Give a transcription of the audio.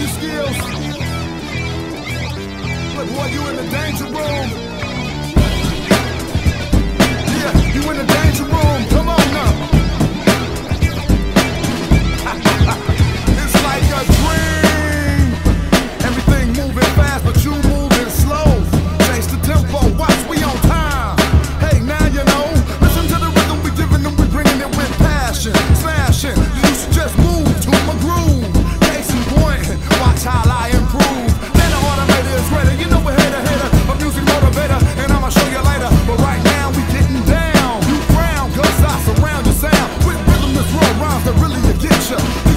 your skills. But what you in the danger room. I really get you.